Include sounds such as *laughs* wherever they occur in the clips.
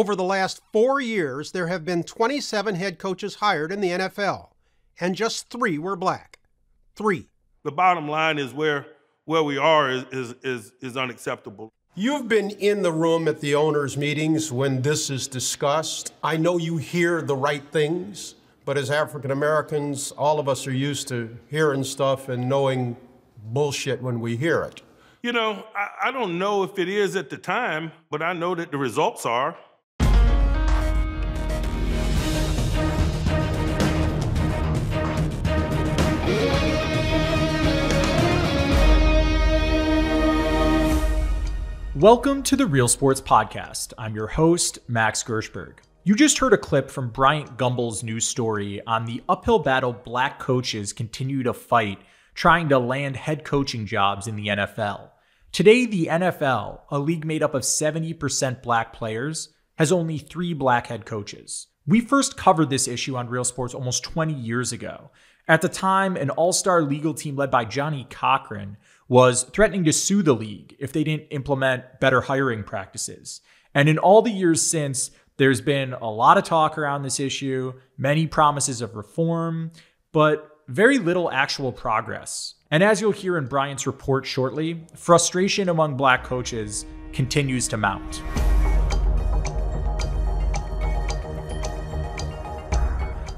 Over the last four years, there have been 27 head coaches hired in the NFL, and just three were black. Three. The bottom line is where where we are is is is, is unacceptable. You've been in the room at the owners' meetings when this is discussed. I know you hear the right things, but as African Americans, all of us are used to hearing stuff and knowing bullshit when we hear it. You know, I, I don't know if it is at the time, but I know that the results are. Welcome to the Real Sports Podcast. I'm your host, Max Gershberg. You just heard a clip from Bryant Gumbel's news story on the uphill battle black coaches continue to fight trying to land head coaching jobs in the NFL. Today, the NFL, a league made up of 70% black players, has only three black head coaches. We first covered this issue on Real Sports almost 20 years ago. At the time, an all star legal team led by Johnnie Cochran was threatening to sue the league if they didn't implement better hiring practices. And in all the years since, there's been a lot of talk around this issue, many promises of reform, but very little actual progress. And as you'll hear in Bryant's report shortly, frustration among black coaches continues to mount.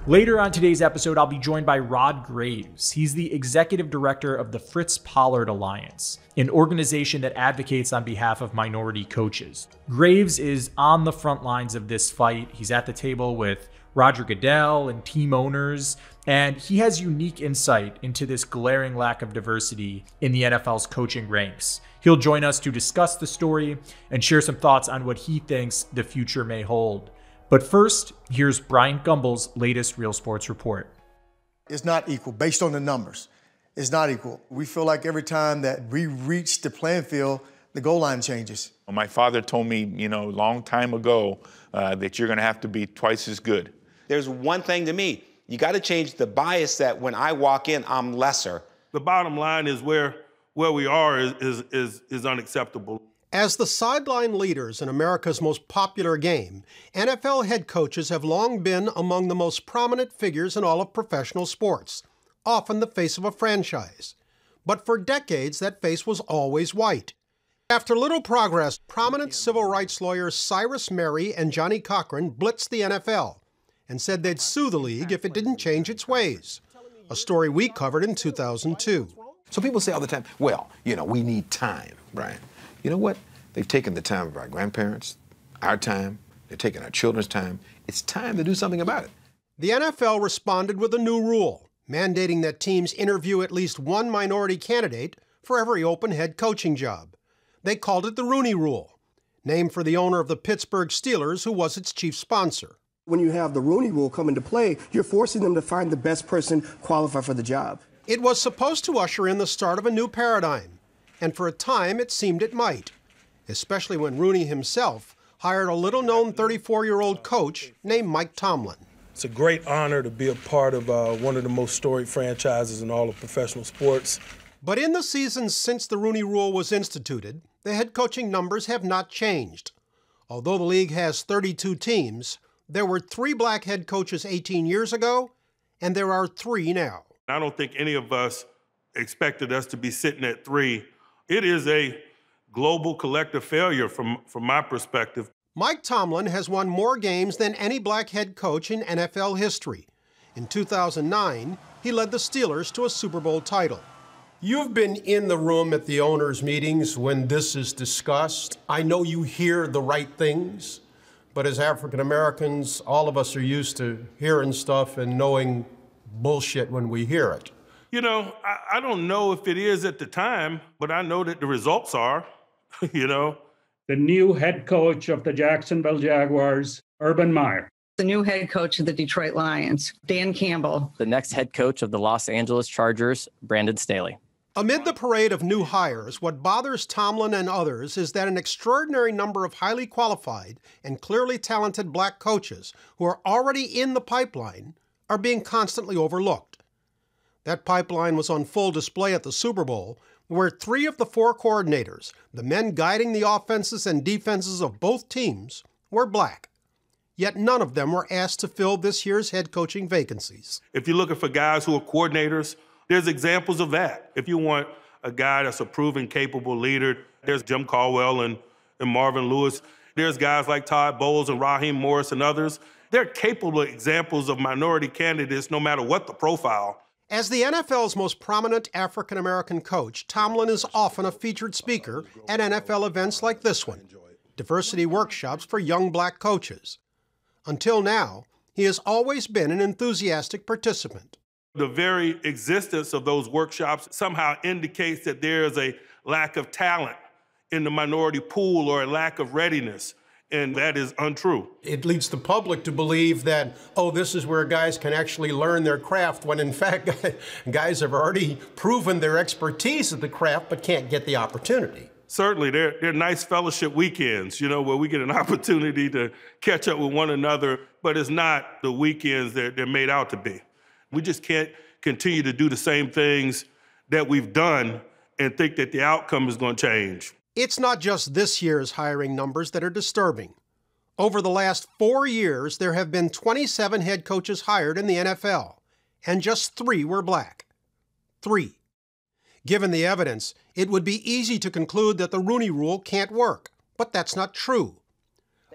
Later on today's episode, I'll be joined by Rod Graves. He's the executive director of the Fritz Pollard Alliance, an organization that advocates on behalf of minority coaches. Graves is on the front lines of this fight. He's at the table with Roger Goodell and team owners, and he has unique insight into this glaring lack of diversity in the NFL's coaching ranks. He'll join us to discuss the story and share some thoughts on what he thinks the future may hold. But first, here's Bryant Gumbel's latest Real Sports report. It's not equal based on the numbers. It's not equal. We feel like every time that we reach the playing field, the goal line changes. My father told me, you know, a long time ago uh, that you're going to have to be twice as good. There's one thing to me. You got to change the bias that when I walk in, I'm lesser. The bottom line is where where we are is is is, is unacceptable. As the sideline leaders in America's most popular game, NFL head coaches have long been among the most prominent figures in all of professional sports, often the face of a franchise. But for decades, that face was always white. After little progress, prominent civil rights lawyers Cyrus Mehri and Johnnie Cochran blitzed the NFL and said they'd sue the league if it didn't change its ways, a story we covered in 2002. So people say all the time, well, you know, we need time, Brian. You know what? They've taken the time of our grandparents, our time, they're taking our children's time. It's time to do something about it. The NFL responded with a new rule, mandating that teams interview at least one minority candidate for every open head coaching job. They called it the Rooney Rule, named for the owner of the Pittsburgh Steelers, who was its chief sponsor. When you have the Rooney Rule come into play, you're forcing them to find the best person qualified for the job. It was supposed to usher in the start of a new paradigm, and for a time it seemed it might, especially when Rooney himself hired a little known 34 year old coach named Mike Tomlin. It's a great honor to be a part of uh, one of the most storied franchises in all of professional sports. But in the seasons since the Rooney Rule was instituted, the head coaching numbers have not changed. Although the league has 32 teams, there were three black head coaches 18 years ago, and there are three now. I don't think any of us expected us to be sitting at three. It is a global collective failure from, from my perspective. Mike Tomlin has won more games than any black head coach in NFL history. In 2009, he led the Steelers to a Super Bowl title. You've been in the room at the owners' meetings when this is discussed. I know you hear the right things, but as African Americans, all of us are used to hearing stuff and knowing bullshit when we hear it. You know, I, I don't know if it is at the time, but I know that the results are, *laughs* you know. The new head coach of the Jacksonville Jaguars, Urban Meyer. The new head coach of the Detroit Lions, Dan Campbell. The next head coach of the Los Angeles Chargers, Brandon Staley. Amid the parade of new hires, what bothers Tomlin and others is that an extraordinary number of highly qualified and clearly talented black coaches who are already in the pipeline are being constantly overlooked. That pipeline was on full display at the Super Bowl, where three of the four coordinators, the men guiding the offenses and defenses of both teams, were black. yet none of them were asked to fill this year's head coaching vacancies. If you're looking for guys who are coordinators, there's examples of that. If you want a guy that's a proven, capable leader, there's Jim Caldwell and, and Marvin Lewis. There's guys like Todd Bowles and Raheem Morris and others. They're capable examples of minority candidates no matter what the profile. As the NFL's most prominent African American coach, Tomlin is often a featured speaker at NFL events like this one diversity workshops for young black coaches. Until now, he has always been an enthusiastic participant. The very existence of those workshops somehow indicates that there is a lack of talent in the minority pool or a lack of readiness and that is untrue. It leads the public to believe that, oh, this is where guys can actually learn their craft, when in fact, *laughs* guys have already proven their expertise at the craft but can't get the opportunity. Certainly, they're, they're nice fellowship weekends, you know, where we get an *laughs* opportunity to catch up with one another, but it's not the weekends that they're made out to be. We just can't continue to do the same things that we've done and think that the outcome is going to change. It's not just this year's hiring numbers that are disturbing. Over the last four years, there have been 27 head coaches hired in the NFL, and just three were black. Three. Given the evidence, it would be easy to conclude that the Rooney Rule can't work, but that's not true.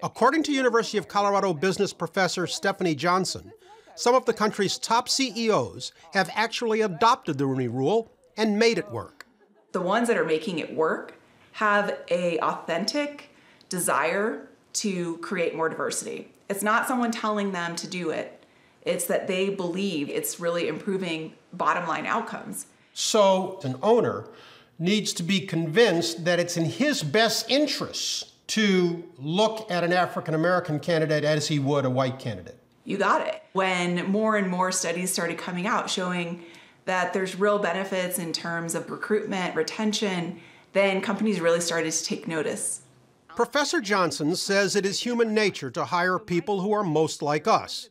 According to University of Colorado business professor Stefanie Johnson, some of the country's top CEOs have actually adopted the Rooney Rule and made it work. The ones that are making it work have a authentic desire to create more diversity. It's not someone telling them to do it. It's that they believe it's really improving bottom line outcomes. So, an owner needs to be convinced that it's in his best interests to look at an African American candidate as he would a white candidate. You got it. When more and more studies started coming out showing that there's real benefits in terms of recruitment, retention, then companies really started to take notice. Professor Johnson says it is human nature to hire people who are most like us,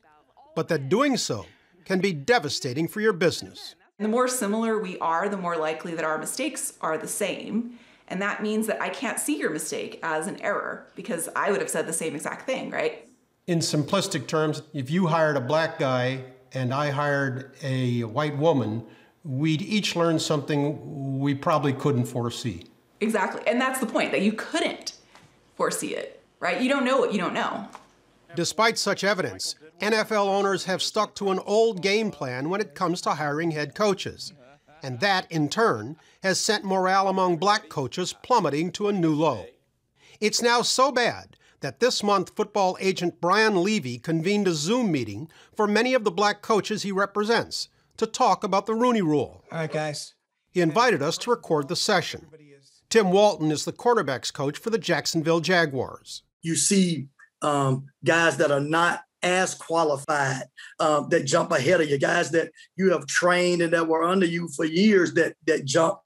but that doing so can be devastating for your business. The more similar we are, the more likely that our mistakes are the same. And that means that I can't see your mistake as an error because I would have said the same exact thing, right? In simplistic terms, if you hired a black guy and I hired a white woman, we'd each learn something we probably couldn't foresee. Exactly. And that's the point that you couldn't foresee it, right? You don't know what you don't know. Despite such evidence, NFL owners have stuck to an old game plan when it comes to hiring head coaches. And that, in turn, has sent morale among black coaches plummeting to a new low. It's now so bad that this month football agent Brian Levy convened a Zoom meeting for many of the black coaches he represents to talk about the Rooney Rule. All right, guys. He invited us to record the session. Tim Walton is the quarterbacks coach for the Jacksonville Jaguars. You see um, guys that are not as qualified um, that jump ahead of you, guys that you have trained and that were under you for years that that jump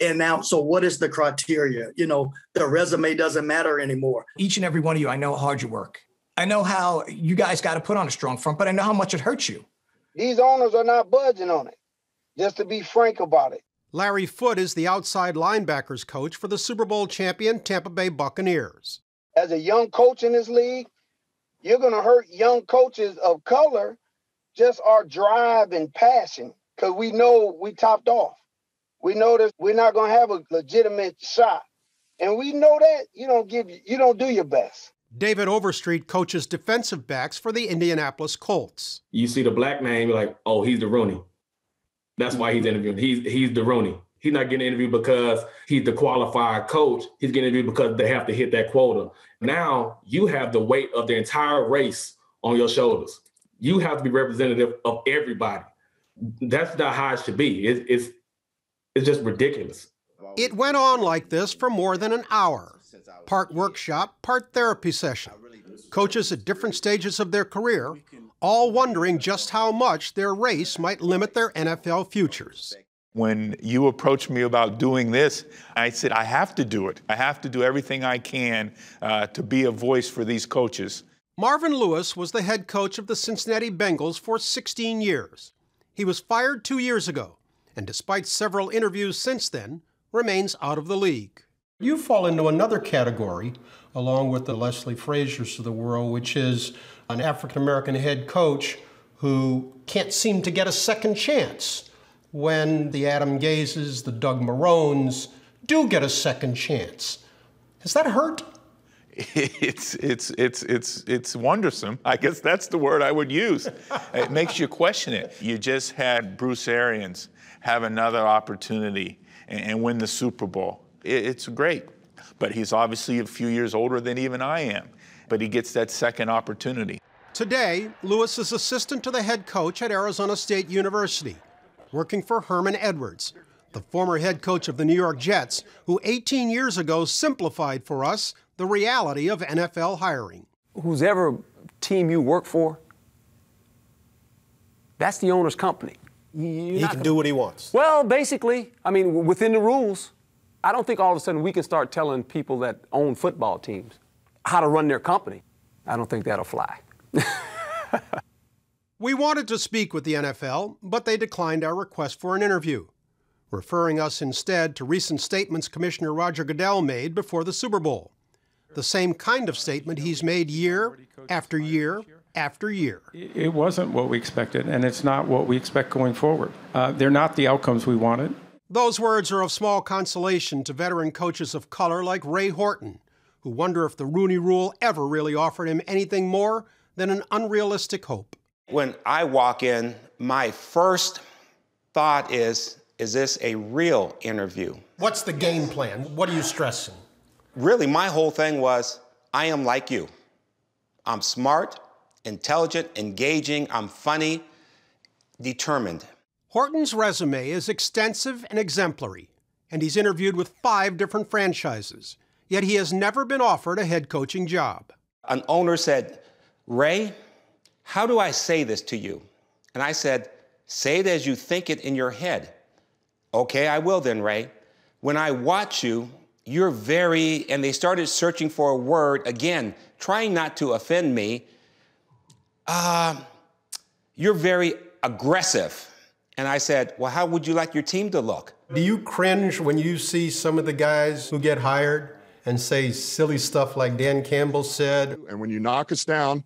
and now so what is the criteria? You know the resume doesn't matter anymore. Each and every one of you i know how hard you work. I know how you guys got to put on a strong front but i know how much it hurts you. These owners are not budging on it just to be frank about it Larry Foote is the outside linebackers coach for the Super Bowl champion Tampa Bay Buccaneers. As a young coach in this league, you're going to hurt young coaches of color just our drive and passion because we know we topped off. We know that we're not going to have a legitimate shot. And we know that you don't give you don't do your best. David Overstreet coaches defensive backs for the Indianapolis Colts. You see the black name, you're like, oh, he's the Rooney. That's why he's interviewing. He's he's the Rooney. He's not getting interviewed because he's the qualified coach. He's getting interviewed because they have to hit that quota. Now you have the weight of the entire race on your shoulders. You have to be representative of everybody. That's not how it should be. It, it's it's just ridiculous. It went on like this for more than an hour. Part workshop, part therapy session. Coaches at different stages of their career, all wondering just how much their race might limit their NFL futures. When you approached me about doing this, I said, I have to do it. I have to do everything I can uh, to be a voice for these coaches. Marvin Lewis was the head coach of the Cincinnati Bengals for 16 years. He was fired two years ago, and despite several interviews since then, remains out of the league. You fall into another category, along with the Leslie Frazier's of the world, which is an African American head coach who can't seem to get a second chance when the Adam Gases, the Doug Marrones do get a second chance. Has that hurt? *laughs* It's it's it's it's it's wondersome. I guess that's the word I would use. it makes you question it. You just had Bruce Arians have another opportunity and, and win the Super Bowl. It, it's great, but he's obviously a few years older than even I am. But he gets that second opportunity. Today, Lewis is assistant to the head coach at Arizona State University, working for Herman Edwards, the former head coach of the New York Jets, who 18 years ago simplified for us the reality of NFL hiring. Whoever team you work for, that's the owner's company. You're he can do what he wants. Well, basically, I mean, within the rules. I don't think all of a sudden we can start telling people that own football teams how to run their company. I don't think that'll fly. *laughs* we wanted to speak with the NFL, but they declined our request for an interview, referring us instead to recent statements Commissioner Roger Goodell made before the Super Bowl. The same kind of statement he's made year after year after year. It wasn't what we expected, and it's not what we expect going forward. Uh, they're not the outcomes we wanted. Those words are of small consolation to veteran coaches of color like Ray Horton, who wonder if the Rooney Rule ever really offered him anything more than an unrealistic hope. When I walk in, my first thought is is this a real interview? What's the game plan? What are you stressing? Really, my whole thing was I am like you. I'm smart, intelligent, engaging, I'm funny, determined. Horton's resume is extensive and exemplary, and he's interviewed with five different franchises, yet he has never been offered a head coaching job. An owner said, Ray, how do I say this to you? And I said, Say it as you think it in your head. Okay, I will then, Ray. When I watch you, you're very, and they started searching for a word, again, trying not to offend me. Uh, you're very aggressive. And I said, Well, how would you like your team to look? Do you cringe when you see some of the guys who get hired and say silly stuff like Dan Campbell said? And when you knock us down,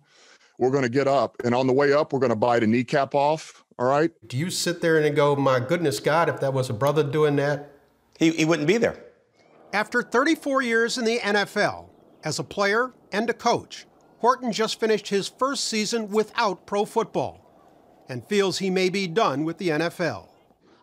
we're going to get up. And on the way up, we're going to bite a kneecap off. All right. Do you sit there and go, my goodness, God, if that was a brother doing that? He, he wouldn't be there. After 34 years in the NFL, as a player and a coach, Horton just finished his first season without pro football and feels he may be done with the NFL.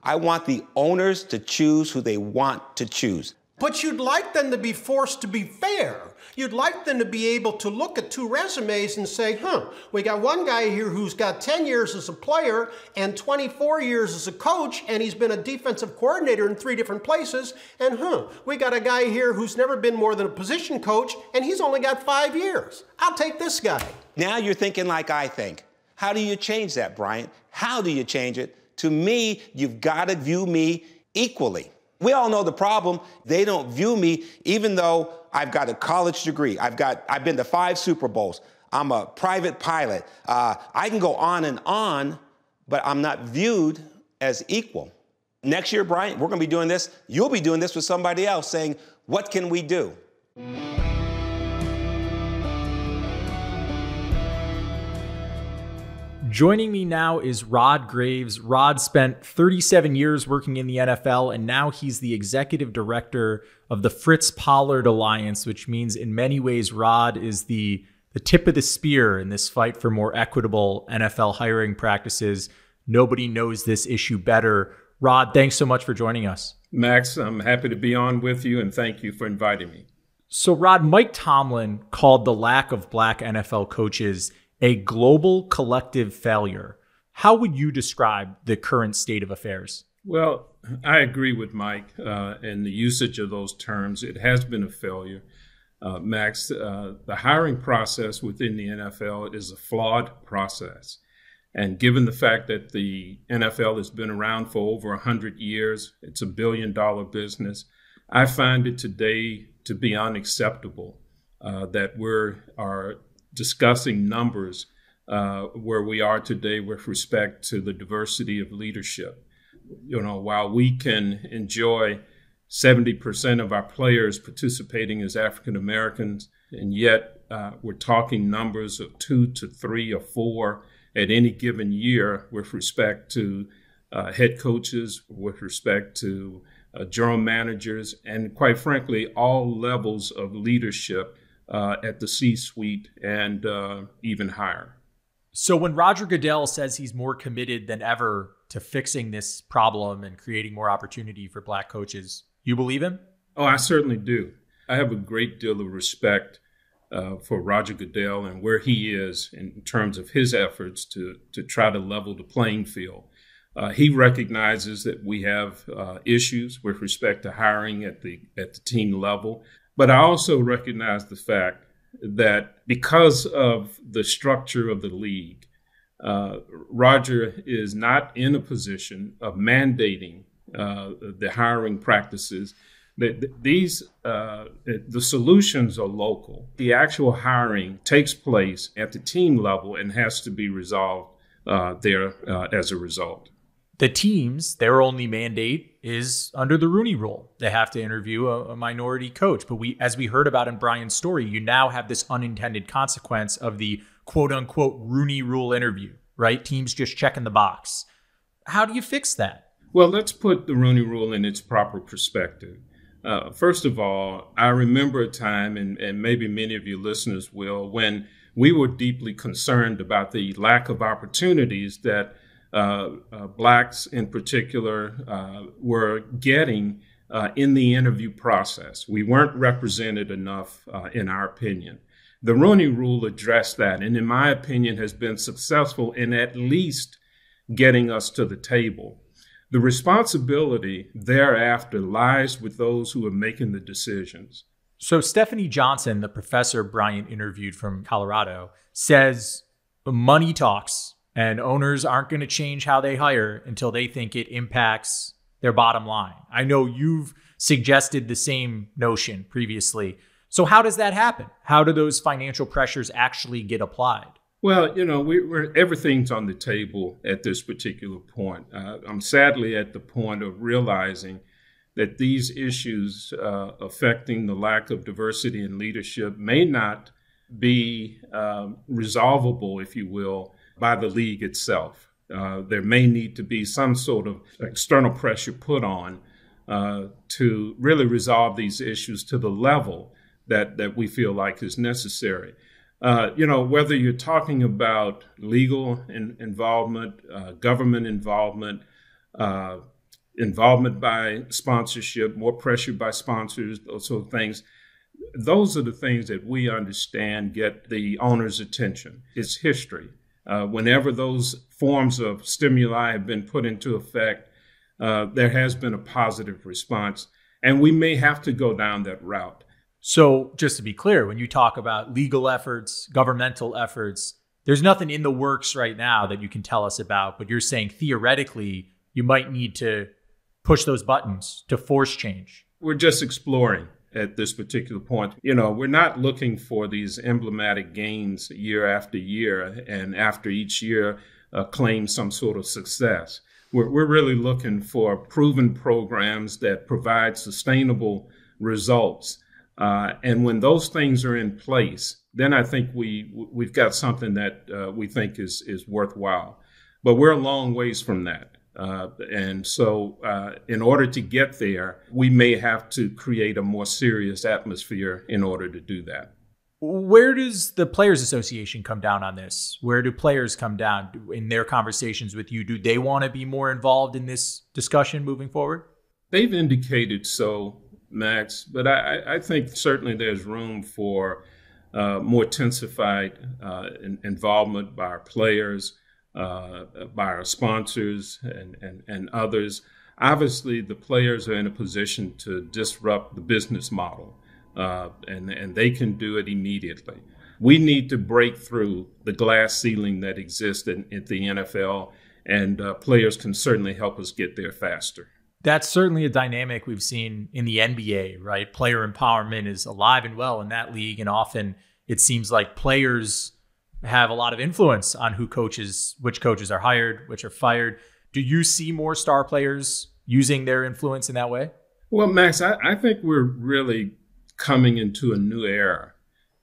I want the owners to choose who they want to choose. But you'd like them to be forced to be fair. You'd like them to be able to look at two resumes and say, huh, we got one guy here who's got 10 years as a player and 24 years as a coach, and he's been a defensive coordinator in three different places. And huh, we got a guy here who's never been more than a position coach, and he's only got five years. I'll take this guy. Now you're thinking like I think. How do you change that, Brian? How do you change it? To me, you've got to view me equally. We all know the problem. They don't view me, even though I've got a college degree. I've got, I've been to five Super Bowls. I'm a private pilot. Uh, I can go on and on, but I'm not viewed as equal. Next year, Brian, we're going to be doing this. You'll be doing this with somebody else saying, What can we do? Joining me now is Rod Graves. Rod spent 37 years working in the NFL, and now he's the executive director of the Fritz Pollard Alliance, which means in many ways, Rod is the, the tip of the spear in this fight for more equitable NFL hiring practices. Nobody knows this issue better. Rod, thanks so much for joining us. Max, I'm happy to be on with you, and thank you for inviting me. So, Rod, Mike Tomlin called the lack of black NFL coaches a global collective failure. How would you describe the current state of affairs? Well, I agree with Mike uh, the usage of those terms. It has been a failure. Uh, Max, uh, the hiring process within the NFL is a flawed process. And given the fact that the NFL has been around for over 100 years, it's a billion dollar business, I find it today to be unacceptable uh, that we are discussing numbers uh, where we are today with respect to the diversity of leadership. You know, while we can enjoy 70% of our players participating as African Americans, and yet uh, we're talking numbers of two to three or four at any given year with respect to uh, head coaches, with respect to uh, general managers, and quite frankly, all levels of leadership uh, at the C suite and uh, even higher. So when Roger Goodell says he's more committed than ever to fixing this problem and creating more opportunity for black coaches, you believe him? Oh, I certainly do. I have a great deal of respect uh, for Roger Goodell and where he is in terms of his efforts to to try to level the playing field. Uh, he recognizes that we have uh, issues with respect to hiring at the at the team level, but I also recognize the fact that because of the structure of the league, uh, Roger is not in a position of mandating uh, the hiring practices. That these uh, the solutions are local. The actual hiring takes place at the team level and has to be resolved uh, there as a result the teams, their only mandate is under the Rooney Rule. They have to interview a, a, minority coach. But we, as we heard about in Brian's story, you now have this unintended consequence of the quote unquote Rooney Rule interview, right? Teams just checking the box. How do you fix that? Well, let's put the Rooney Rule in its proper perspective. Uh, first of all, I remember a time, and, and maybe many of your listeners will, when we were deeply concerned about the lack of opportunities that uh, uh, blacks in particular uh, were getting in the interview process. We weren't represented enough, in our opinion. The Rooney Rule addressed that, and in my opinion, has been successful in at least getting us to the table. The responsibility thereafter lies with those who are making the decisions. So, Stefanie Johnson, the professor Brian interviewed from Colorado, says money talks and owners aren't going to change how they hire until they think it impacts their bottom line. I know you've suggested the same notion previously. So, how does that happen? How do those financial pressures actually get applied? Well, you know, we, are everything's on the table at this particular point. Uh, I'm sadly at the point of realizing that these issues uh, affecting the lack of diversity in leadership may not be uh, resolvable, if you will, by the league itself. Uh, there may need to be some sort of external pressure put on uh, to really resolve these issues to the level that, that we feel like is necessary. Uh, you know, whether you're talking about legal in, involvement, uh, government involvement, uh, involvement by sponsorship, more pressure by sponsors, those sort of things, those are the things that we understand get the owner's attention. It's history. Uh, whenever those forms of stimuli have been put into effect, uh, there has been a positive response. And we may have to go down that route. So, just to be clear, when you talk about legal efforts, governmental efforts, there's nothing in the works right now that you can tell us about, but you're saying theoretically you might need to push those buttons to force change. We're just exploring at this particular point. You know, we're not looking for these emblematic gains year after year and after each year uh, claim some sort of success. We're, we're really looking for proven programs that provide sustainable results. Uh, and when those things are in place, then I think we we've got something that uh, we think is is worthwhile. But we're a long ways from that. Uh, and so, uh, in order to get there, we may have to create a more serious atmosphere in order to do that. Where does the Players Association come down on this? Where do players come down in their conversations with you? Do they want to be more involved in this discussion moving forward? They've indicated so, Max, but I, I think certainly there's room for uh, more intensified uh, in, involvement by our players uh, by our sponsors and, and, and others. Obviously, the players are in a position to disrupt the business model, uh, and, and they can do it immediately. We need to break through the glass ceiling that exists in, at the NFL, and uh, players can certainly help us get there faster. That's certainly a dynamic we've seen in the NBA, right? Player empowerment is alive and well in that league, and often it seems like players have a lot of influence on who coaches, which coaches are hired, which are fired. Do you see more star players using their influence in that way? Well, Max, I, I think we're really coming into a new era.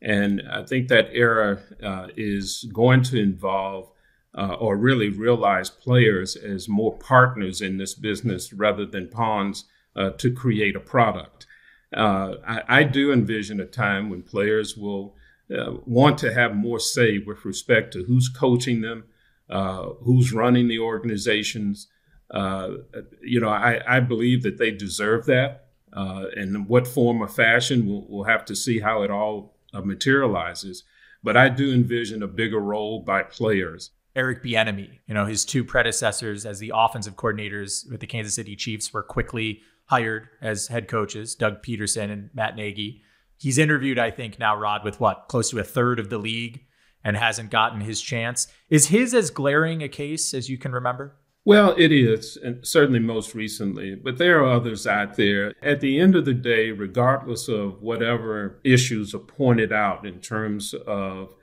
And I think that era uh, is going to involve uh, or really realize players as more partners in this business rather than pawns uh, to create a product. Uh, I, I, do envision a time when players will uh, want to have more say with respect to who's coaching them, uh, who's running the organizations. you know, I, I, believe that they deserve that. and what form or fashion, we'll, we'll have to see how it all materializes. But I do envision a bigger role by players. Eric Bieniemy, you know, his two predecessors as the offensive coordinators with the Kansas City Chiefs were quickly hired as head coaches, Doug Pederson and Matt Nagy. He's interviewed, I think, now Rod with what close to a third of the league and hasn't gotten his chance. Is his as glaring a case as you can remember? Well, it is, and certainly most recently, but there are others out there. At the end of the day, regardless of whatever issues are pointed out in terms of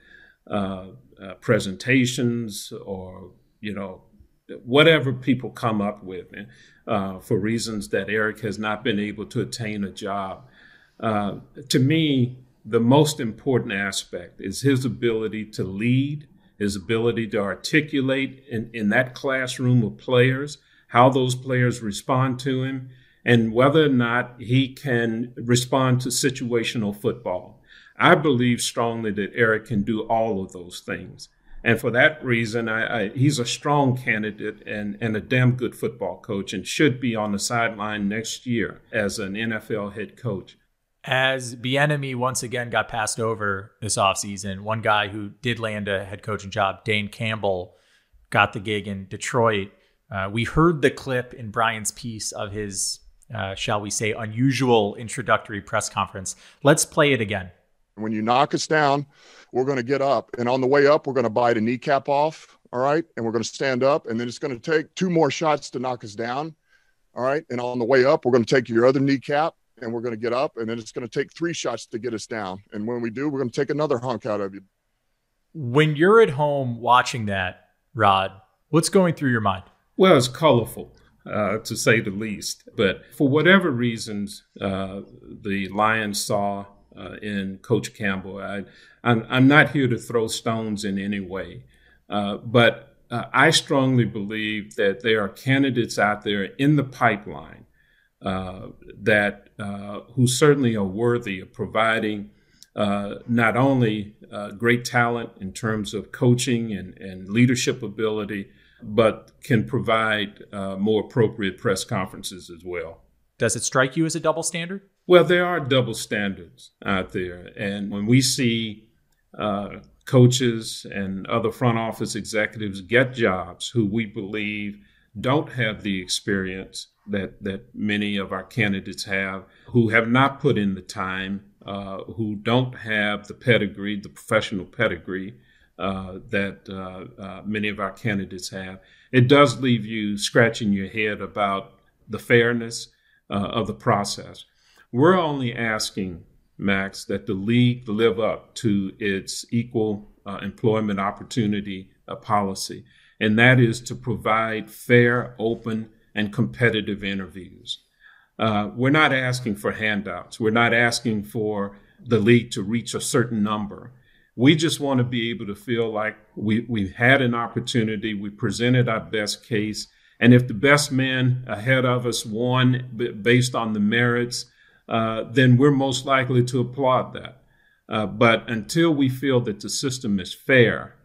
uh, uh, presentations or, you know, whatever people come up with uh, for reasons that Eric has not been able to attain a job. Uh, to me, the most important aspect is his ability to lead his ability to articulate in, in that classroom of players, how those players respond to him, and whether or not he can respond to situational football. I believe strongly that Eric can do all of those things. And for that reason, I, I, he's a strong candidate and, and a damn good football coach and should be on the sideline next year as an NFL head coach. As Bieniemy once again got passed over this offseason, one guy who did land a head coaching job, Dan Campbell, got the gig in Detroit. Uh, we heard the clip in Brian's piece of his, uh, shall we say, unusual introductory press conference. Let's play it again. When you knock us down, we're going to get up. And on the way up, we're going to bite a kneecap off. All right. And we're going to stand up. And then it's going to take two more shots to knock us down. All right. And on the way up, we're going to take your other kneecap and we're going to get up, and then it's going to take three shots to get us down. And when we do, we're going to take another hunk out of you. When you're at home watching that, Rod, what's going through your mind? Well, it's colorful. Uh, to say the least. But for whatever reasons, uh, the Lions saw uh, in Coach Campbell, I, I'm, I'm, not here to throw stones in any way. Uh, but uh, I strongly believe that there are candidates out there in the pipeline that uh, who certainly are worthy of providing uh, not only uh, great talent in terms of coaching and, and leadership ability, but can provide uh, more appropriate press conferences as well. Does it strike you as a double standard? Well, there are double standards out there. And when we see uh, coaches and other front office executives get jobs who we believe don't have the experience that that many of our candidates have who have not put in the time, uh, who don't have the pedigree, the professional pedigree uh, that uh, uh many of our candidates have. It does leave you scratching your head about the fairness uh, of the process. We're only asking, Max, that the league live up to its equal uh, employment opportunity policy, and that is to provide fair, open, and competitive interviews. Uh, we're not asking for handouts. We're not asking for the league to reach a certain number. We just want to be able to feel like we, we've had an opportunity, we presented our best case, and if the best man ahead of us won based on the merits, uh, then we're most likely to applaud that. Uh, but until we feel that the system is fair,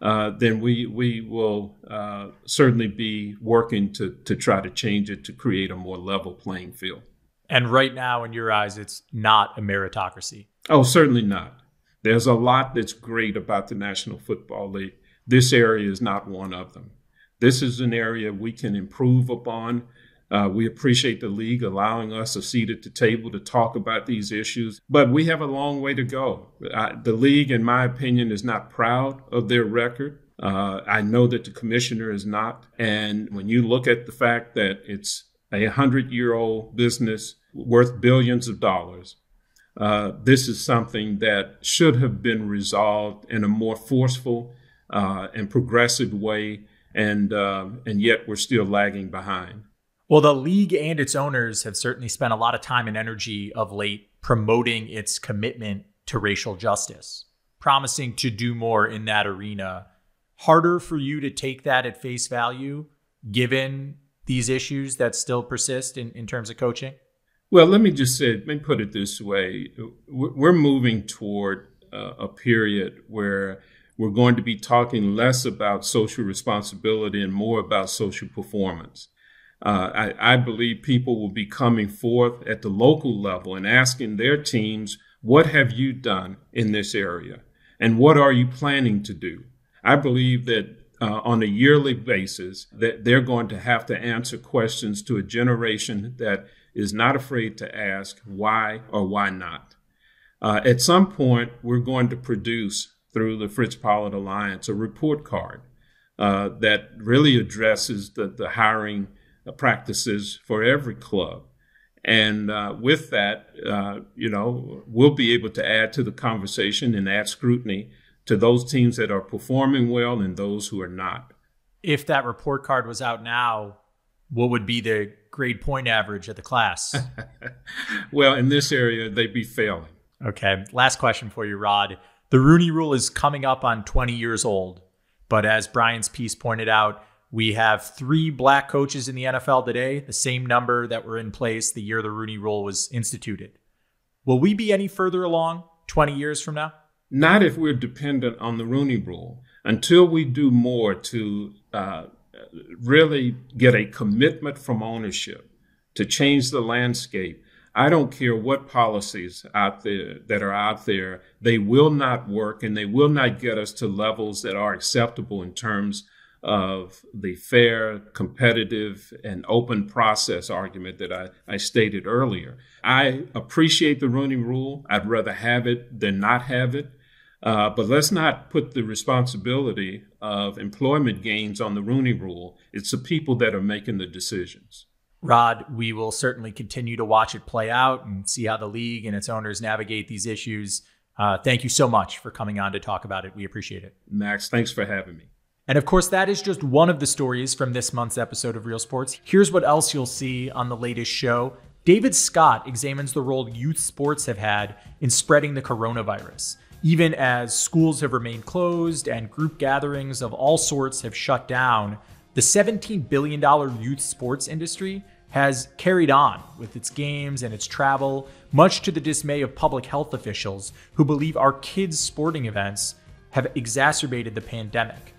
uh, then we we will uh, certainly be working to to try to change it to create a more level playing field. And right now, in your eyes, it's not a meritocracy. Oh, certainly not. There's a lot that's great about the National Football League. This area is not one of them. This is an area we can improve upon. Uh, we appreciate the league allowing us a seat at the table to talk about these issues, but we have a long way to go. the league, in my opinion, is not proud of their record. Uh, I know that the commissioner is not. And when you look at the fact that it's a hundred year old business worth billions of dollars, uh, this is something that should have been resolved in a more forceful uh, and progressive way. And, uh, and yet we're still lagging behind. Well, the league and its owners have certainly spent a lot of time and energy of late promoting its commitment to racial justice, promising to do more in that arena. Harder for you to take that at face value given these issues that still persist in, in terms of coaching? Well, let me just say, let me put it this way. We're moving toward uh, a period where we're going to be talking less about social responsibility and more about social performance. Uh, I, I, believe people will be coming forth at the local level and asking their teams, what have you done in this area? And what are you planning to do? I believe that uh, on a yearly basis, that they're going to have to answer questions to a generation that is not afraid to ask why or why not. Uh, at some point, we're going to produce through the Fritz Pollard Alliance a report card uh, that really addresses the, the hiring practices for every club. And uh, with that, uh, you know, we'll be able to add to the conversation and add scrutiny to those teams that are performing well and those who are not. If that report card was out now, what would be the grade point average of the class? *laughs* well, in this area, they'd be failing. Okay. Last question for you, Rod. The Rooney Rule is coming up on 20 years old, but as Brian's piece pointed out, we have three black coaches in the NFL today, the same number that were in place the year the Rooney Rule was instituted. Will we be any further along 20 years from now? Not if we're dependent on the Rooney Rule. Until we do more to uh, really get a commitment from ownership to change the landscape, I don't care what policies out there that are out there, they will not work and they will not get us to levels that are acceptable in terms of the fair, competitive, and open process argument that I, I stated earlier. I appreciate the Rooney Rule. I'd rather have it than not have it. Uh, but let's not put the responsibility of employment gains on the Rooney Rule. It's the people that are making the decisions. Rod, we will certainly continue to watch it play out and see how the league and its owners navigate these issues. Uh, thank you so much for coming on to talk about it. We appreciate it. Max, thanks for having me. And of course, that is just one of the stories from this month's episode of Real Sports. Here's what else you'll see on the latest show. David Scott examines the role youth sports have had in spreading the coronavirus. Even as schools have remained closed and group gatherings of all sorts have shut down, the $17 billion youth sports industry has carried on with its games and its travel, much to the dismay of public health officials who believe our kids' sporting events have exacerbated the pandemic.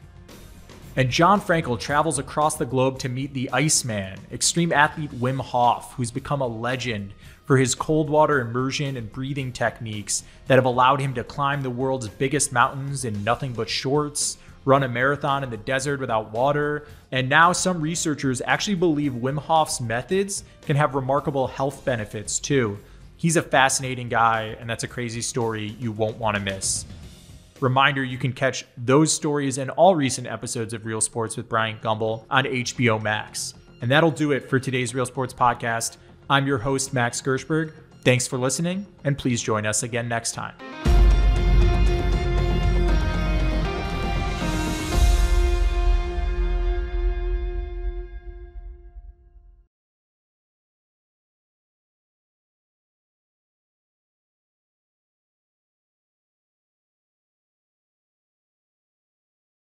And Jon Frankel travels across the globe to meet the Iceman, extreme athlete Wim Hof, who's become a legend for his cold water immersion and breathing techniques that have allowed him to climb the world's biggest mountains in nothing but shorts, run a marathon in the desert without water, and now some researchers actually believe Wim Hof's methods can have remarkable health benefits too. He's a fascinating guy, and that's a crazy story you won't want to miss. Reminder you can catch those stories and all recent episodes of Real Sports with Bryant Gumbel on HBO Max. And that'll do it for today's Real Sports podcast. I'm your host, Max Gershberg. Thanks for listening, and please join us again next time.